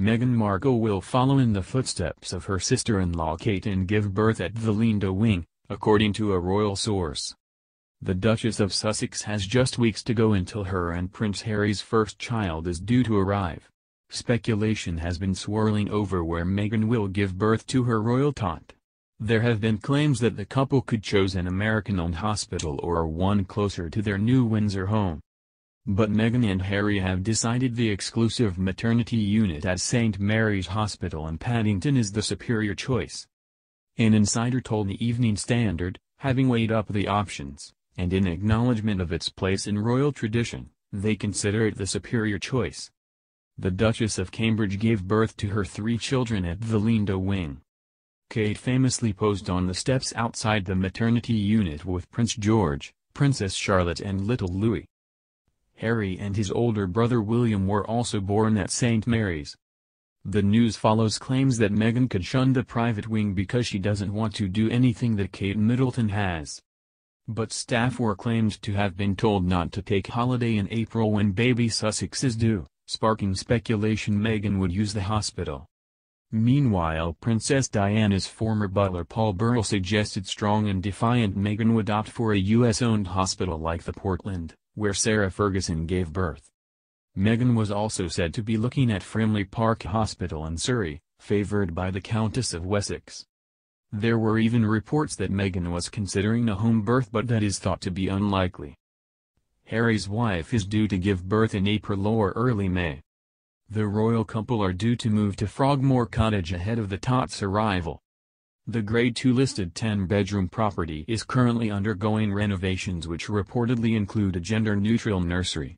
Meghan Markle will follow in the footsteps of her sister-in-law Kate and give birth at the Lindo wing, according to a royal source. The Duchess of Sussex has just weeks to go until her and Prince Harry's first child is due to arrive. Speculation has been swirling over where Meghan will give birth to her royal tot. There have been claims that the couple could choose an American-owned hospital or one closer to their new Windsor home. But Meghan and Harry have decided the exclusive maternity unit at St. Mary's Hospital in Paddington is the superior choice. An insider told the Evening Standard, having weighed up the options, and in acknowledgement of its place in royal tradition, they consider it the superior choice. The Duchess of Cambridge gave birth to her three children at the Lindo wing. Kate famously posed on the steps outside the maternity unit with Prince George, Princess Charlotte and little Louis. Harry and his older brother William were also born at St. Mary's. The news follows claims that Meghan could shun the private wing because she doesn't want to do anything that Kate Middleton has. But staff were claimed to have been told not to take holiday in April when baby Sussex is due, sparking speculation Meghan would use the hospital. Meanwhile Princess Diana's former butler Paul Burrell suggested strong and defiant Meghan would opt for a U.S.-owned hospital like the Portland, where Sarah Ferguson gave birth. Meghan was also said to be looking at Frimley Park Hospital in Surrey, favored by the Countess of Wessex. There were even reports that Meghan was considering a home birth but that is thought to be unlikely. Harry's wife is due to give birth in April or early May. The royal couple are due to move to Frogmore Cottage ahead of the Tot's arrival. The Grade 2 listed 10-bedroom property is currently undergoing renovations which reportedly include a gender-neutral nursery,